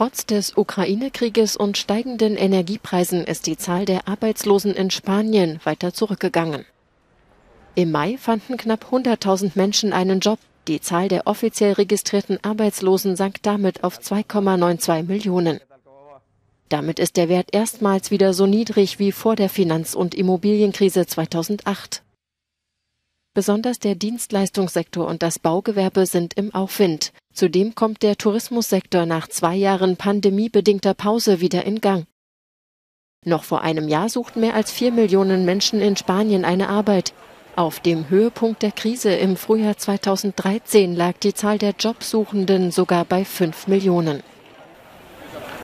Trotz des Ukraine-Krieges und steigenden Energiepreisen ist die Zahl der Arbeitslosen in Spanien weiter zurückgegangen. Im Mai fanden knapp 100.000 Menschen einen Job. Die Zahl der offiziell registrierten Arbeitslosen sank damit auf 2,92 Millionen. Damit ist der Wert erstmals wieder so niedrig wie vor der Finanz- und Immobilienkrise 2008. Besonders der Dienstleistungssektor und das Baugewerbe sind im Aufwind. Zudem kommt der Tourismussektor nach zwei Jahren pandemiebedingter Pause wieder in Gang. Noch vor einem Jahr suchten mehr als vier Millionen Menschen in Spanien eine Arbeit. Auf dem Höhepunkt der Krise im Frühjahr 2013 lag die Zahl der Jobsuchenden sogar bei fünf Millionen.